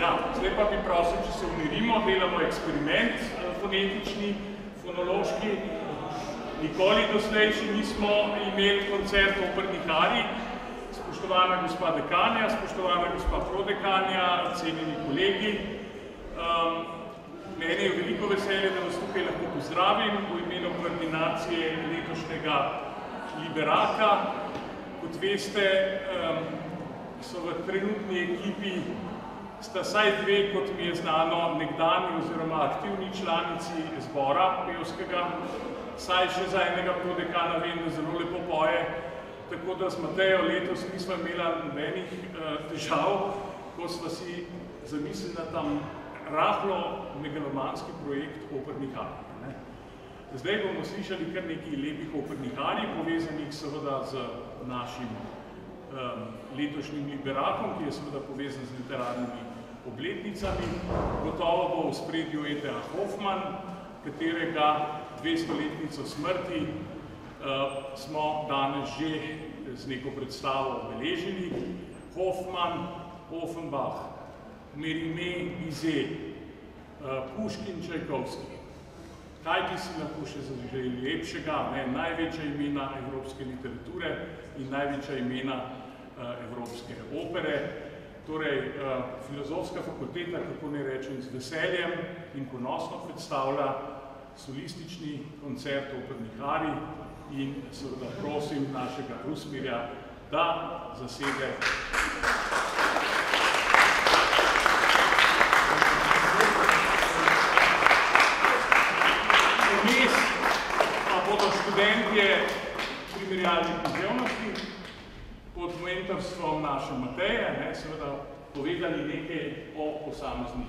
Ja, zdaj pa bi prosil, če se umirimo, delamo eksperiment eh, fonetični, fonološki. Nikoli doslej še nismo imeli koncert opernih arij. Spoštovana gospa dekanja, spoštovana gospa prodekanja, cenjeni kolegi. Um, meni je veliko veselje, da vas tukaj lahko pozdravim v imenu koordinacije letošnjega Liberaka. Kot veste, um, so v trenutni ekipi sta saj dve, kot mi je znano, nekdani oziroma aktivni članici zbora pevskega, saj še za enega prodekana vem, da zelo lepo poje, tako da s Matejo letos nismo imela nobenih uh, težav, ko smo si zamislili na tam rahlo megalomanski projekt opernih arij. Zdaj bomo slišali kar nekaj lepih opernih arij, povezanih seveda z našim letošnjim liberakom, ki je seveda povezan z literarnimi obletnicami. Gotovo bo v spredju E.T.A. Hoffman, katerega 200-letnico smrti uh, smo danes že z neko predstavo obeležili. Hoffman, Offenbach, Merime, Bizet, uh, Puškin, Čajkovski. Kaj bi si lahko še zaželi lepšega? Ne? Največja imena evropske literature in največja imena evropske opere. Torej, eh, filozofska fakulteta, kako ne rečem, z veseljem in ponosno predstavlja solistični koncert opernih arij in seveda prosim našega Rusmirja, da zasede Vmes pa bodo študentje primerjalnih književnosti, pod mentorstvom naše Mateje, ne, seveda povedali nekaj o posameznih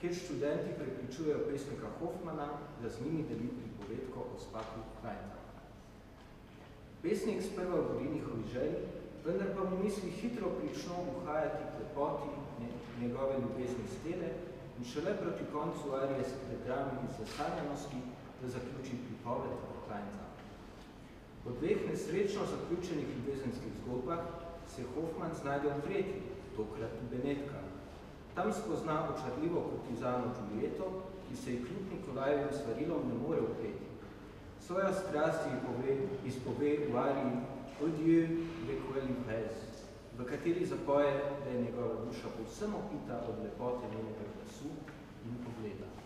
kjer študenti prepričujejo pesnika Hoffmana, da z njimi deli pripovedko o spaku Kleinta. Pesnik sprva govori njihovi želji, vendar pa mu misli hitro prično uhajati klepoti njegove ljubezni stele in šele proti koncu arije se predrami iz zasanjanosti, da zaključi pripoved o Kleinta. Po dveh nesrečno zaključenih ljubezenskih zgodbah se Hoffman znajde v tretji, tokrat v Benetka. Tam spozna očarljivo kurtizano Julieto, ki se ji kljub Nikolajevim svarilom ne more upeti. Svoja strast ji izpove v ariji Odieu de Coeli Prez, v kateri zapoje, da je njegova duša povsem opita od lepote njenega glasu in pogleda.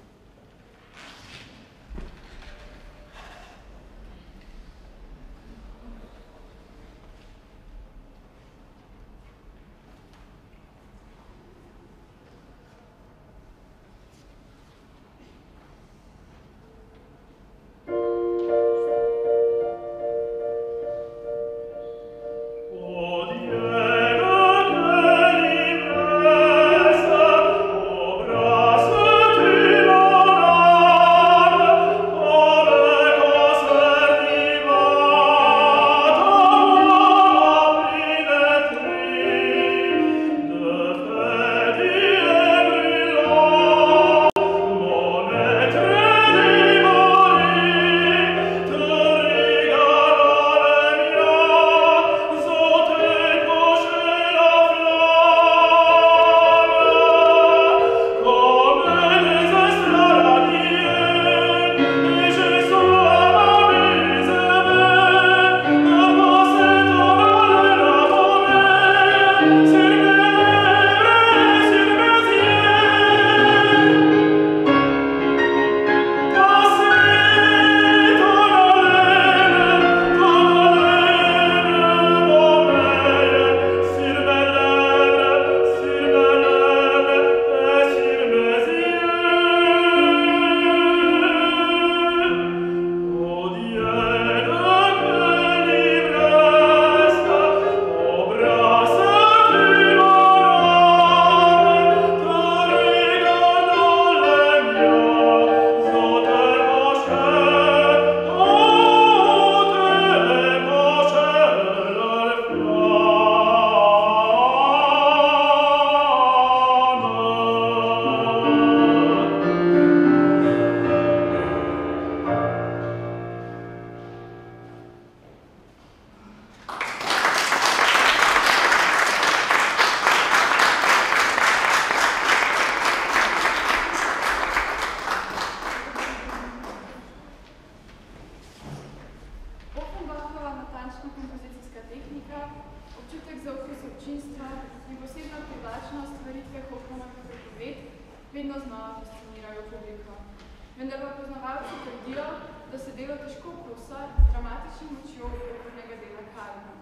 Vendar pa poznavalci trdijo, da se delo težko kosa z dramatičnim močjo opernega dela Karma,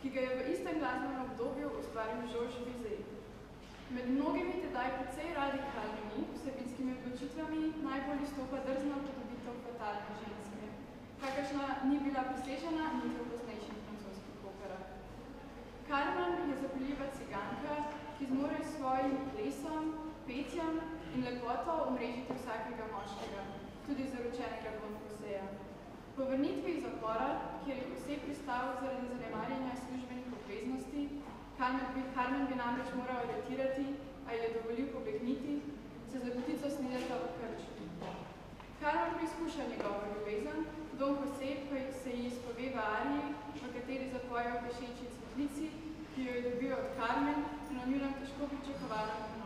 ki ga je v istem glasbenem obdobju ustvaril Žorž Bizej. Med mnogimi tedaj precej radikalnimi vsebinskimi odločitvami najbolj izstopa drzna podobitev fatalne ženske, kakršna ni bila presežena niti v poznejših francoskih operah. Carmen je zapeljiva ciganka, ki zmore s svojim plesom, petjem in lepoto omrežiti vsakega moškega, tudi zaročenega von Hoseja. Po vrnitvi iz zapora, kjer je Hosej pristal zaradi zanemarjanja službenih obveznosti, Carmen bi, Carmen bi namreč moral aretirati, a je dovolil pobegniti, se z lepotico snideta v krču. Carmen preizkuša njegovo ljubezen, Don Jose pa se ji izpove v ariji, v kateri zapoje v pešeči cvetlici, ki jo je dobil od Carmen in o njunem težko pričakovala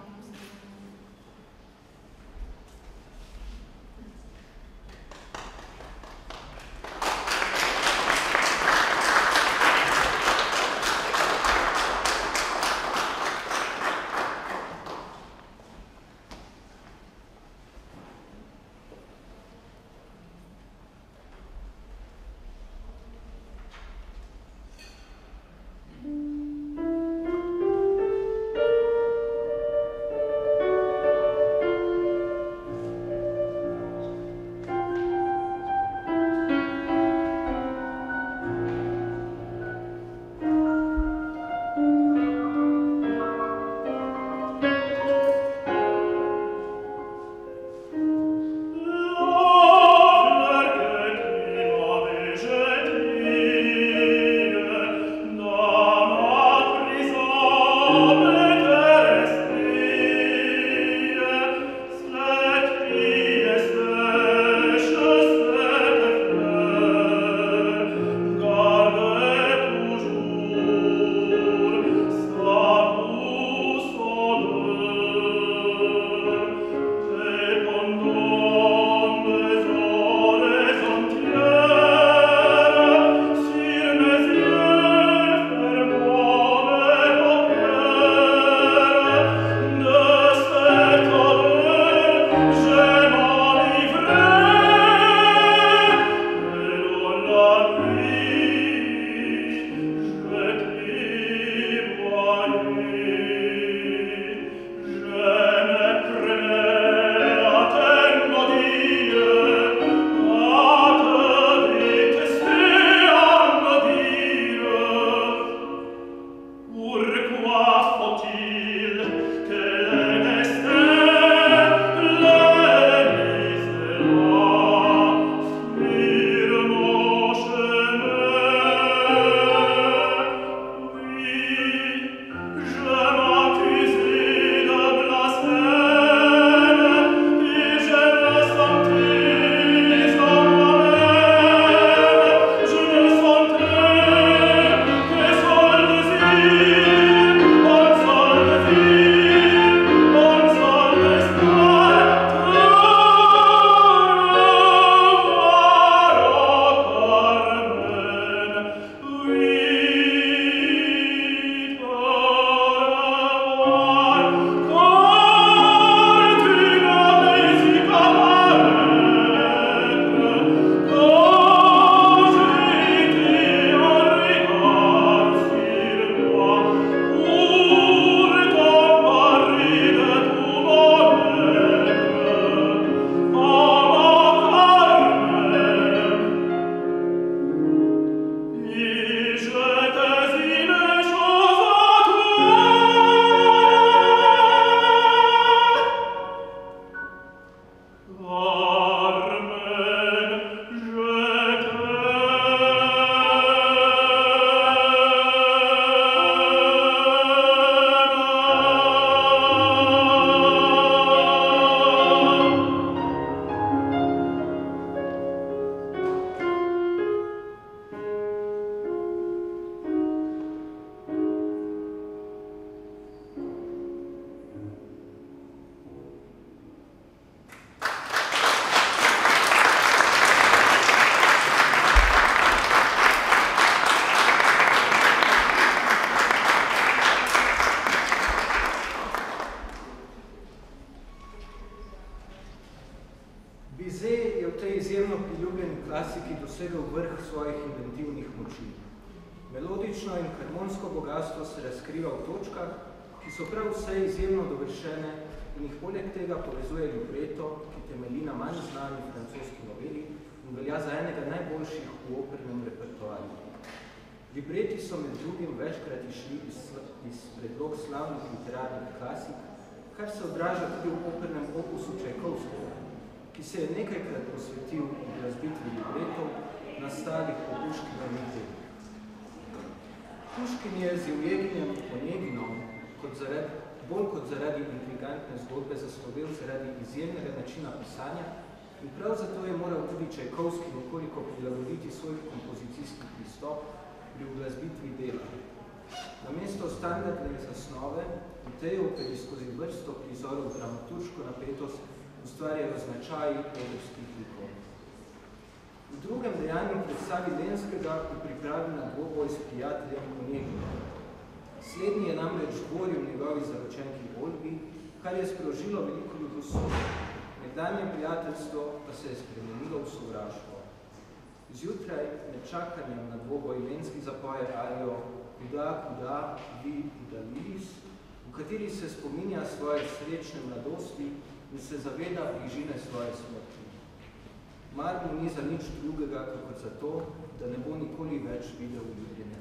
in harmonsko bogatstvo se razkriva v točkah, ki so prav vse izjemno dovršene in jih poleg tega povezuje libreto, ki temelji na manj znani francoski noveli in velja za enega najboljših v opernem repertoarju. Libreti so med drugim večkrat išli iz, iz predlog slavnih literarnih klasik, kar se odraža tudi v opernem opusu Čajkovskega, ki se je nekajkrat posvetil v razbitvi libretov nastalih po Puškinovih delih. Puškin je z Evgeninjem Oneginom kot zaradi, bolj kot zaradi intrigantne zgodbe zaslovel zaradi izjemnega načina pisanja in prav zato je moral tudi Čajkovski nekoliko prilagoditi svoj kompozicijski pristop pri uglasbitvi dela. Namesto standardne zasnove, v tej operi skozi vrsto prizorov dramaturško napetost ustvarjajo značaji odrskih likov. V drugem dejanju predstavi Lenskega, ki pripravi na dvoboj s prijateljem Onegina. Slednji je namreč dvoril njegovi zaročenki Olbi, kar je sprožilo veliko ljubosov. Nekdanje prijateljstvo pa se je spremenilo v sovraštvo. Zjutraj, med čakanjem na dvoboj Lenski zapoje arijo Kuda, kuda, vi, udalilis, v kateri se spominja svoje srečne mladosti in se zaveda bližine svoje smrti. Mar mu ni za nič drugega, kako za to, da ne bo nikoli več videl ljubljene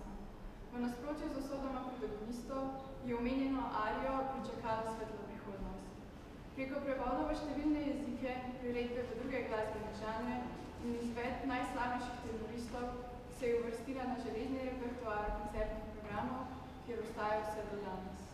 konca. V nasprotju z osodoma protagonistov je omenjeno Arijo pričakala svetlo prihodnost. Preko prevoda v številne jezike, priredbe v druge glasbene žanre in izved najslavnejših teroristov se je uvrstila na železni repertoar koncertnih programov, kjer ostaja vse do danes.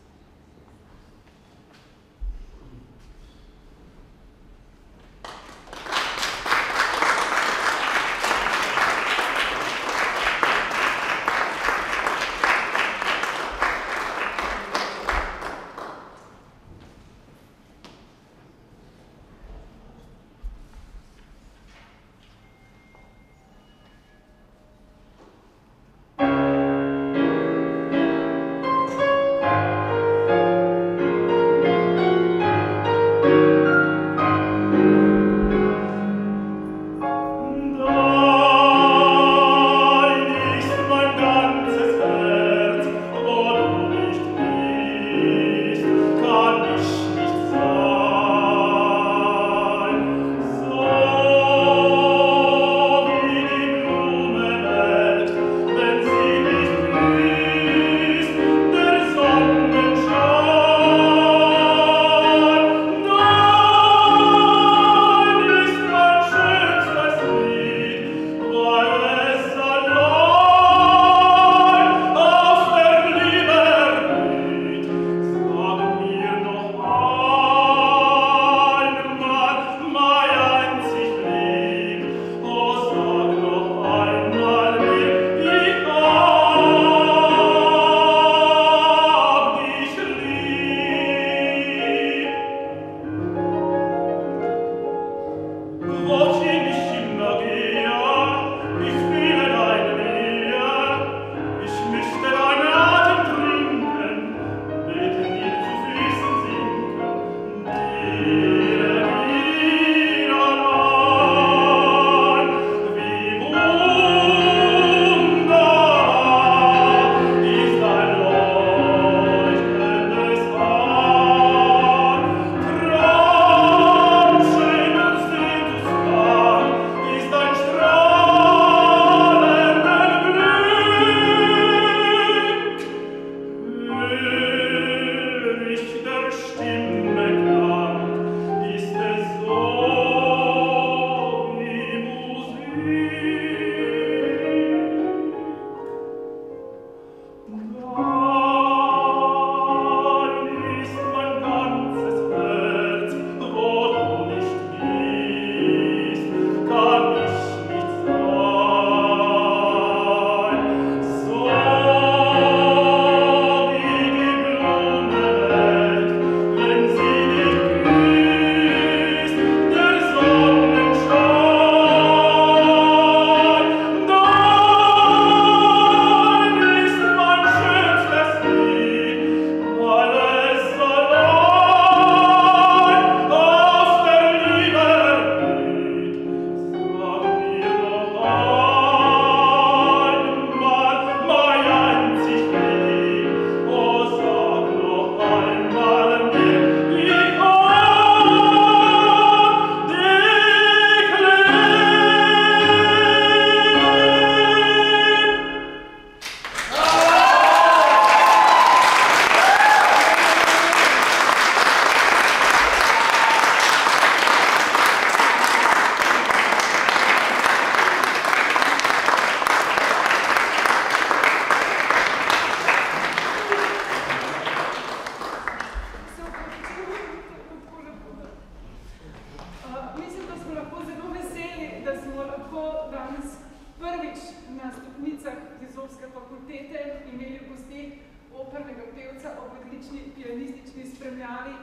prvič na stopnicah Fizovske fakultete imeli v gostih opernega pevca ob odlični pianistični spremljavi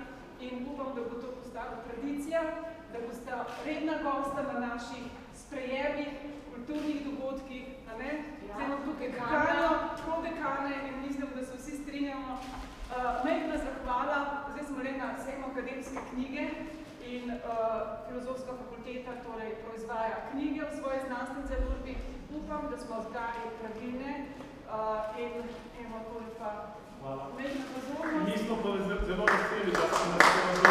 in upam, da bo to postala tradicija, da bosta redna gosta na naših sprejemih, kulturnih dogodkih, a ne? Ja, Zdaj imam tukaj dekanjo, prodekane in mislim, da se vsi strinjamo. Eh, uh, Mejna zahvala, zdaj smo le na sejmu akademske knjige, in uh, filozofska fakulteta torej proizvaja knjige v svoji znanstveni založbi, upam, da smo zbrali pravilne uh, in evo toliko. Hvala. Mi smo pa zelo veseli, da smo nas